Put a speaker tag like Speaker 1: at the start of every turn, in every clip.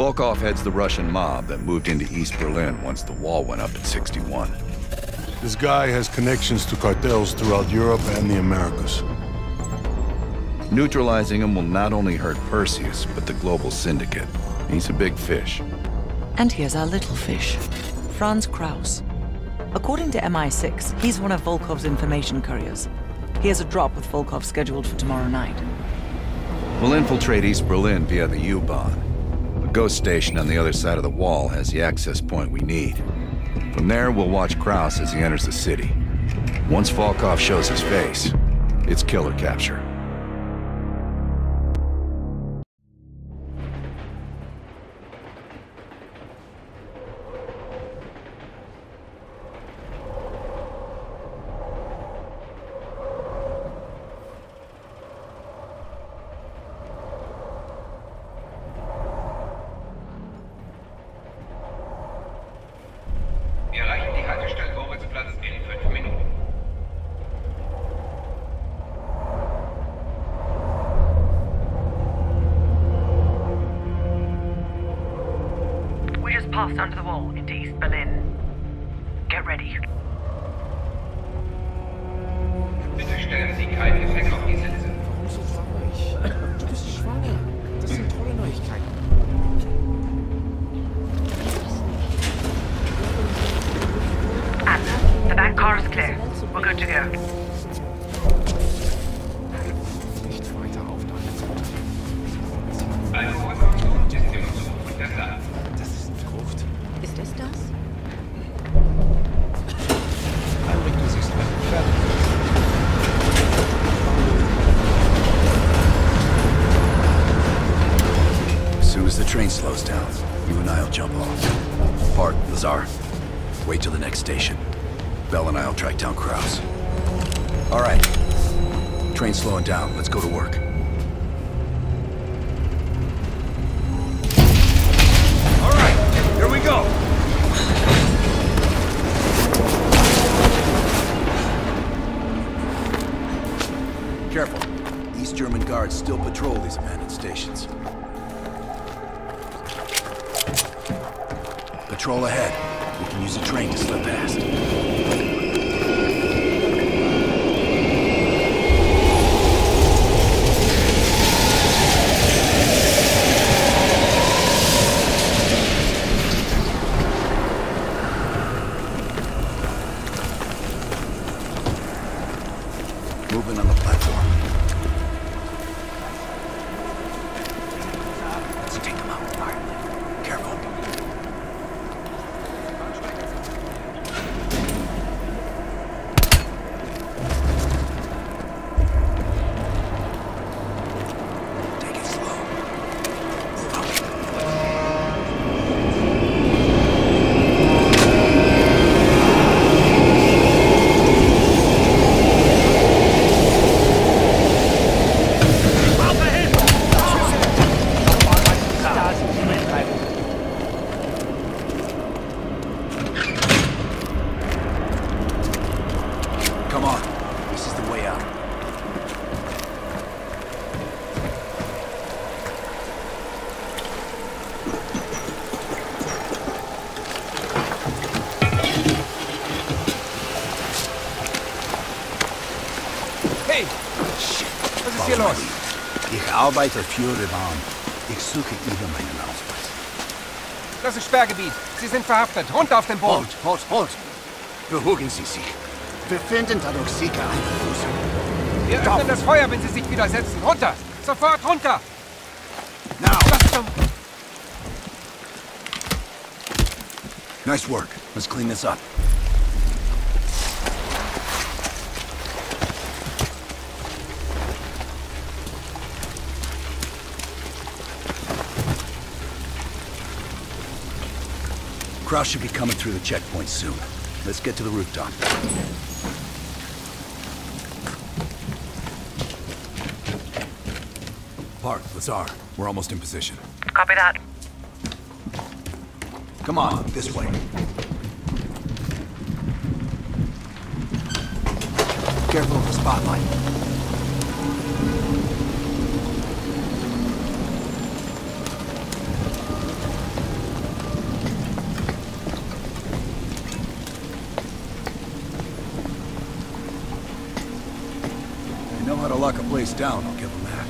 Speaker 1: Volkov heads the Russian mob that moved into East Berlin once the wall went up in 61.
Speaker 2: This guy has connections to cartels throughout Europe and the Americas.
Speaker 1: Neutralizing him will not only hurt Perseus, but the global syndicate. He's a big fish.
Speaker 3: And here's our little fish, Franz Kraus. According to MI6, he's one of Volkov's information couriers. He has a drop with Volkov scheduled for tomorrow night.
Speaker 1: We'll infiltrate East Berlin via the U-Bahn. Ghost station on the other side of the wall has the access point we need. From there, we'll watch Kraus as he enters the city. Once Volkov shows his face, it's killer capture.
Speaker 3: Under the wall into East Berlin. Get ready.
Speaker 4: Bitte stellen Sie auf die Sitze.
Speaker 5: Du bist schwanger. Das sind tolle Neuigkeiten.
Speaker 3: Anna, the back car is clear. We're good to go.
Speaker 1: Down. Let's go to work. All right, here we go. Careful. East German guards still patrol these abandoned stations. Patrol ahead. We can use a train to slip past. Für die Bahn. Ich suche über meinen Ausweis.
Speaker 5: Das ist Sperrgebiet. Sie sind verhaftet. Runter auf den Boden.
Speaker 6: Halt, halt, halt! Beruhigen Sie sich. Wir finden dadurch sicher eine Lösung.
Speaker 5: Wir öffnen das Feuer, wenn Sie sich widersetzen. Runter! Sofort runter!
Speaker 6: Now!
Speaker 1: Nice work. Let's clean this up. Kraus should be coming through the checkpoint soon. Let's get to the rooftop. Park, Lazar, we're almost in position.
Speaker 3: Copy that.
Speaker 1: Come on, this way. Careful of the spotlight. Place down, I'll give them that.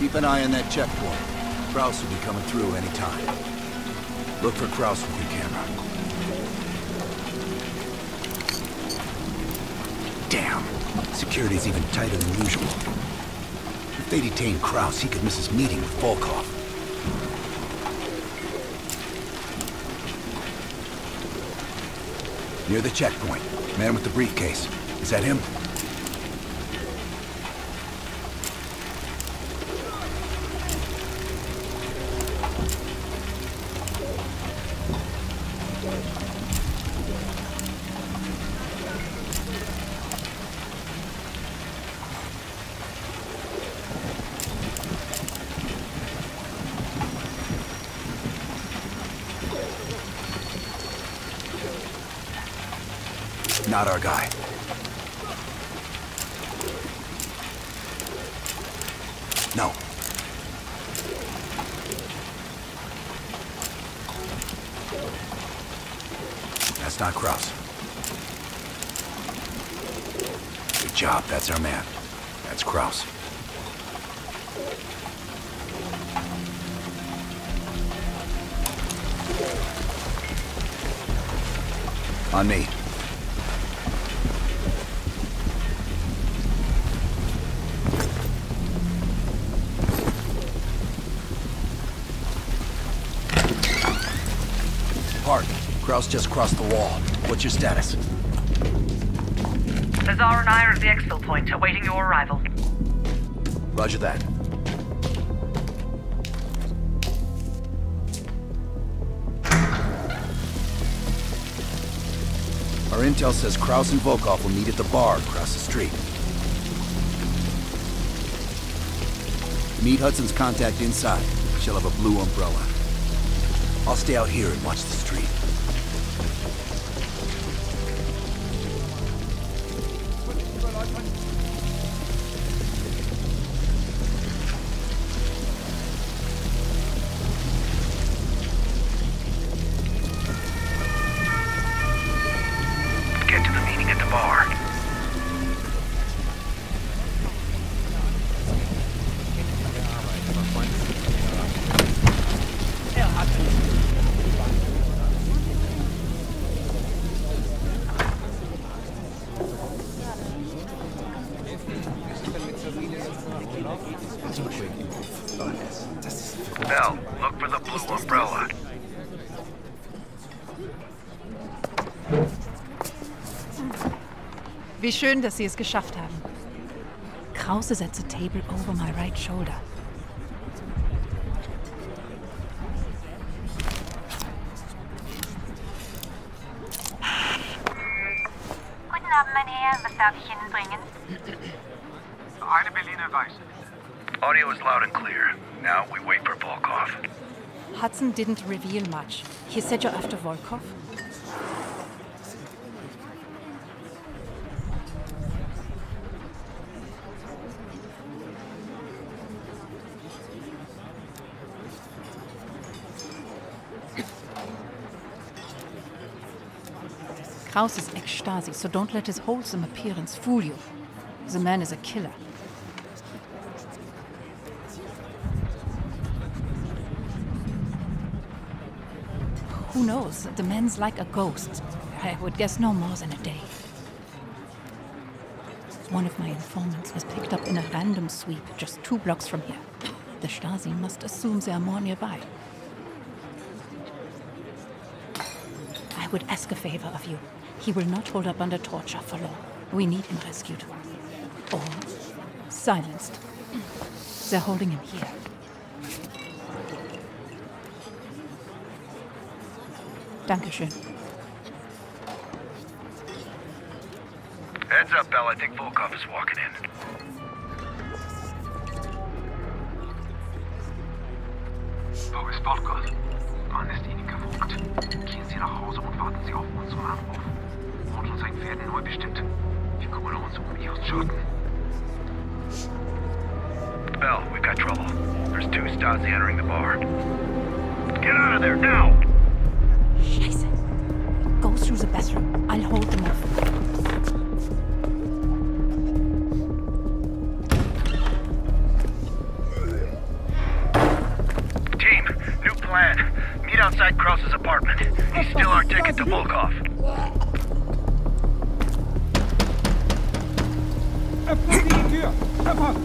Speaker 1: Keep an eye on that checkpoint. Kraus will be coming through any time. Look for Kraus with your camera. Damn. Security's even tighter than usual. If they detain Kraus, he could miss his meeting with Volkov. Near the checkpoint. Man with the briefcase. Is that him? Not our guy. No. That's not Kraus. Good job, that's our man. That's Kraus. On me. Just crossed the wall. What's your status?
Speaker 3: Lazar and I are at the exfil point, awaiting your arrival.
Speaker 1: Roger that. Our intel says Kraus and Volkov will meet at the bar across the street. Meet Hudson's contact inside. She'll have a blue umbrella. I'll stay out here and watch the street. Bell, look for the blue umbrella.
Speaker 7: Wie schön, dass Sie es geschafft haben. Kraus is at the table over my right shoulder.
Speaker 8: Guten Abend, meine Herren. Was darf ich Ihnen bringen?
Speaker 4: Eine Berliner Weiße.
Speaker 1: Audio is loud and clear. Now we wait for Volkov.
Speaker 7: Hudson didn't reveal much. He said you're after Volkov? Kraus is ex-Stasi, so don't let his wholesome appearance fool you. The man is a killer. Who knows? The man's like a ghost. I would guess no more than a day. One of my informants was picked up in a random sweep just two blocks from here. The Stasi must assume there are more nearby. I would ask a favor of you. He will not hold up under torture for long. We need him rescued. Or silenced. They're holding him here. Dankeschön.
Speaker 1: Heads up, Bell. I think Volkov is walking in.
Speaker 4: Wo ist Volkov? Man ist Ihnen gefolgt. Gehen Sie nach Hause und warten Sie auf unseren Anruf. Und uns Pferd neu bestimmt. Wir kümmern uns um Ihren Schaden.
Speaker 1: Bell, we've got trouble. There's two Stasi entering the bar. Get out of there, now!
Speaker 7: Scheiße. Go through the bathroom. I'll hold them off.
Speaker 1: Team, new plan. Meet outside Kraus's apartment. He's still our ticket to Volkov.
Speaker 9: Öffnet die Tür! Sofort!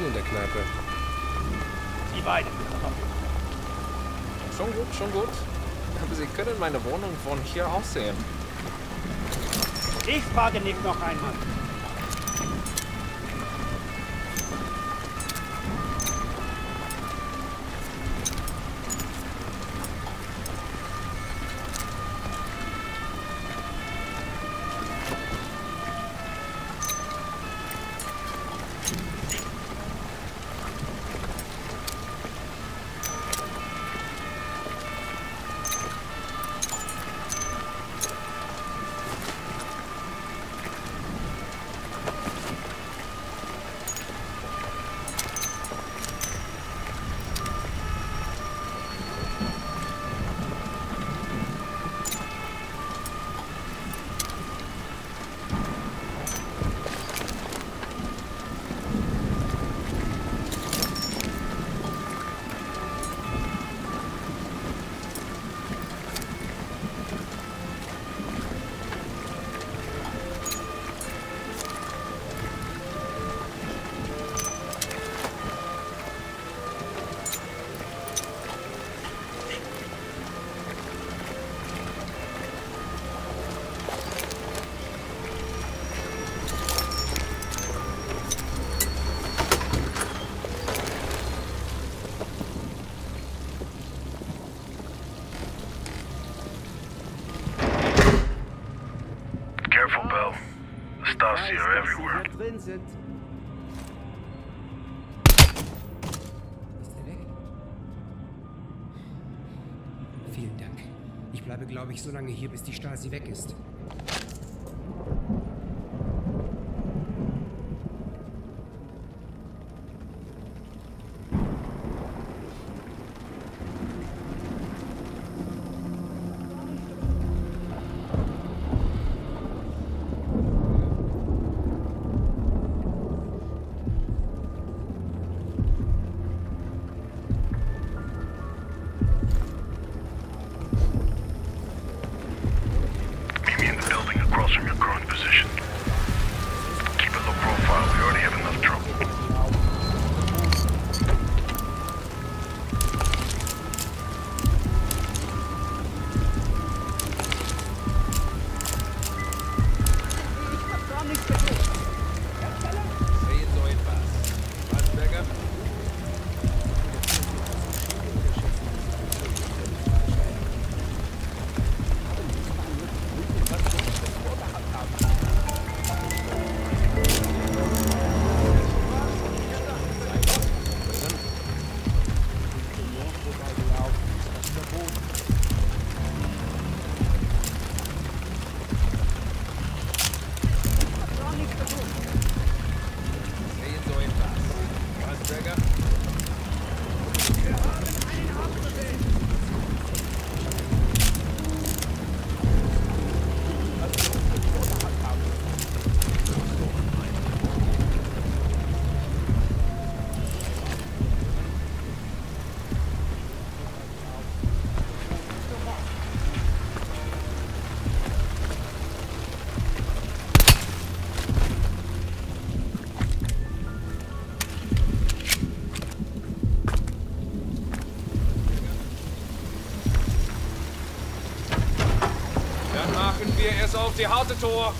Speaker 9: Viel in der Kneipe.
Speaker 2: Die beiden.
Speaker 9: Schon gut, schon gut. Aber Sie können meine Wohnung von hier aus sehen.
Speaker 2: Ich frage Nick noch einmal. Sind.
Speaker 5: Ist er weg? Vielen Dank. Ich bleibe, glaube ich, so lange hier, bis die Stasi weg ist.
Speaker 9: Wir es auf die harte Tor.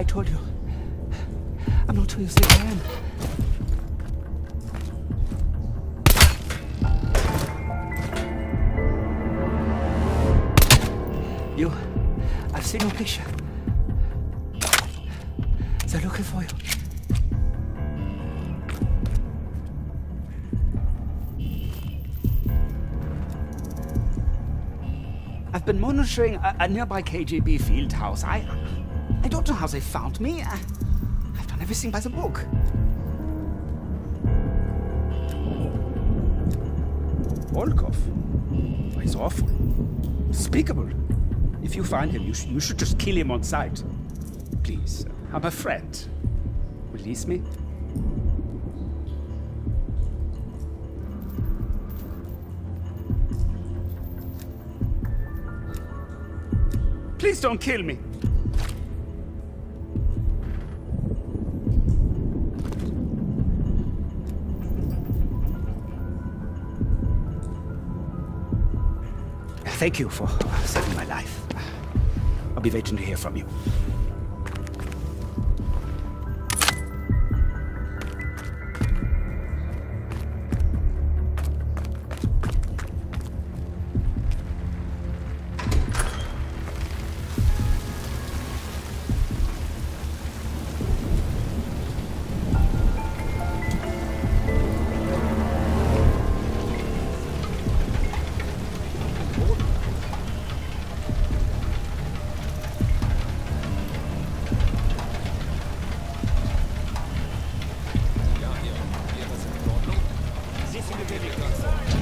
Speaker 4: I
Speaker 5: told you. I'm not who you say I am. You. I've seen your picture. They're looking for you. I've been monitoring a, a nearby KGB field house. I don't know how they found me. I've done everything by the book. Oh. Volkov? Oh, he's awful. Despicable. If you find him, you, sh- you should just kill him on sight. Please, I'm a friend. Release me? Please don't kill me. Thank you for saving my life. I'll be waiting to hear from you.
Speaker 9: Ich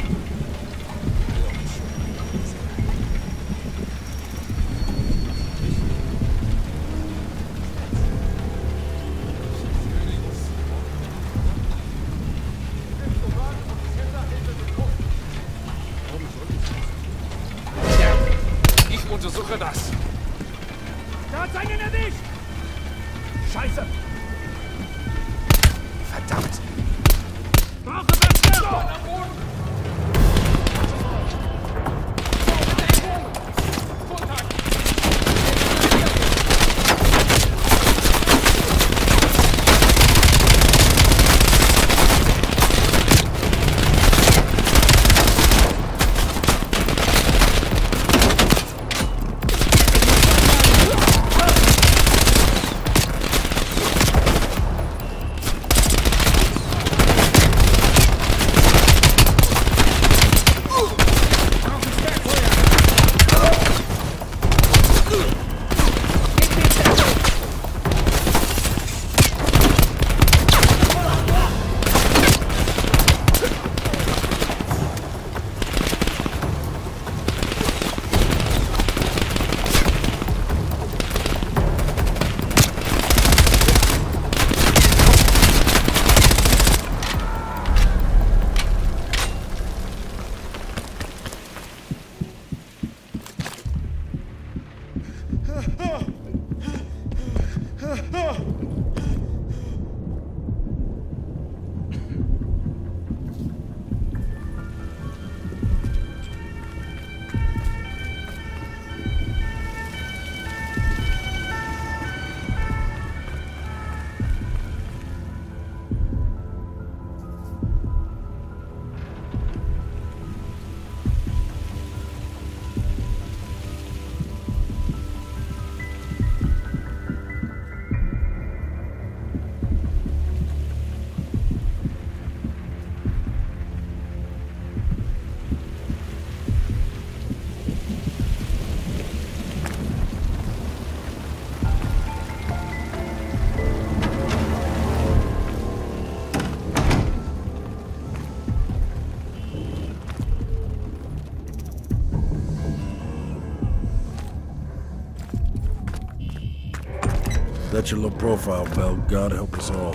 Speaker 2: Got your low profile, Bell. God help us all.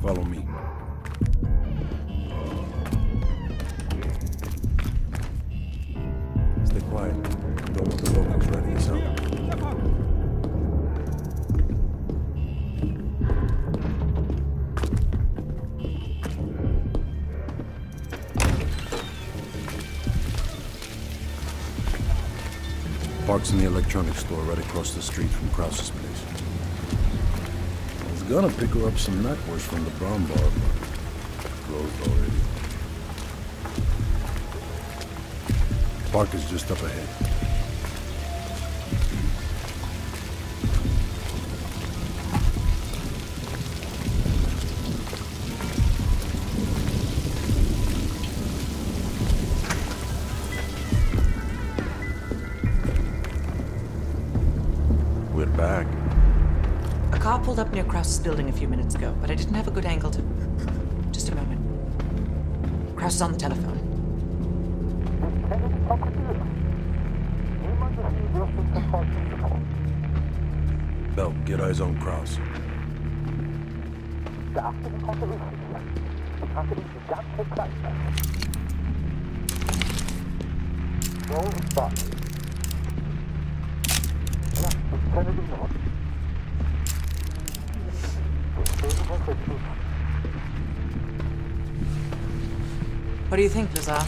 Speaker 2: Follow me. Stay quiet. Don't want the locals ready us out. Parks in the electronics store right across the street from Kraus's place. Gonna pick her up some knackwurst from the brown bar, closed already. Park is just up ahead.
Speaker 3: Pulled up near Kraus's building a few minutes ago, but I didn't have a good angle to. Just a moment. Kraus is on the telephone.
Speaker 2: Bell, get eyes on Kraus.
Speaker 3: What do you think, Lazar?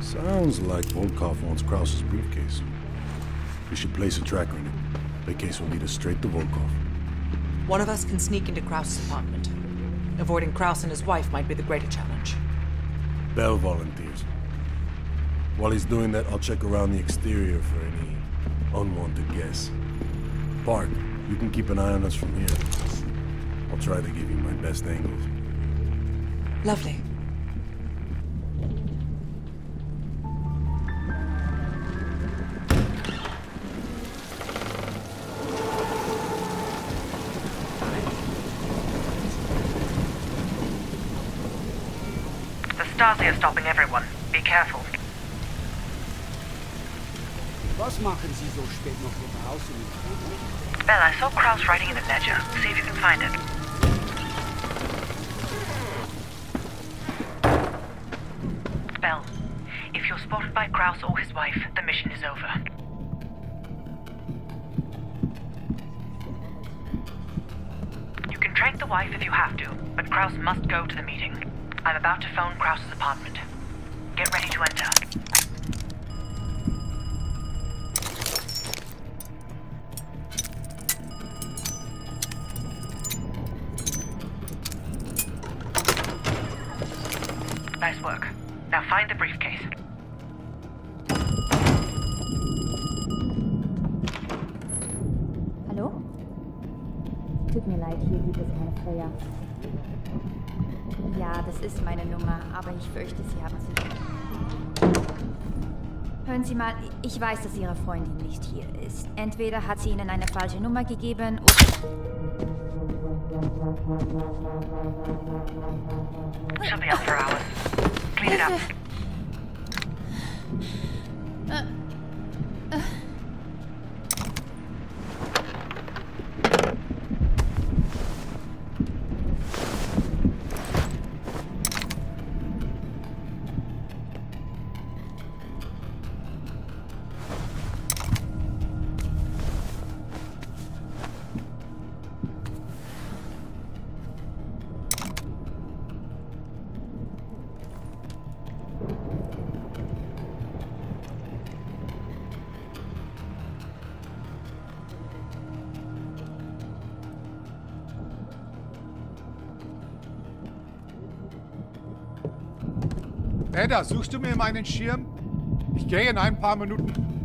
Speaker 2: Sounds like Volkov wants Kraus's briefcase. We should place a tracker in it. The case will lead us straight to Volkov.
Speaker 3: One of us can sneak into Kraus's apartment. Avoiding Kraus and his wife might be the greater challenge.
Speaker 2: Bell volunteers. While he's doing that, I'll check around the exterior for any unwanted guests. Park, you can keep an eye on us from here. I'll try to give you my best angles.
Speaker 3: Lovely.
Speaker 10: The Stasi are stopping everyone. Be careful.
Speaker 5: Was machen Sie so spät noch hier draußen?
Speaker 10: Bell, I saw Kraus writing in the ledger. See if you can find it. Spotted or his wife, the mission is over. You can train the wife if you have to, but Kraus must go to the meeting. I'm about to phone Kraus's apartment. Get ready to enter. Nice work. Now find the briefcase.
Speaker 11: Leid, hier gibt es keine Feuer. Ja, das ist meine Nummer, aber ich fürchte, Sie haben sie. Hören Sie mal, ich weiß, dass Ihre Freundin nicht hier ist. Entweder hat sie Ihnen eine falsche Nummer gegeben oder...
Speaker 10: Be out for hours. Clean it up.
Speaker 12: Edda, suchst du mir meinen Schirm? Ich gehe in ein paar Minuten.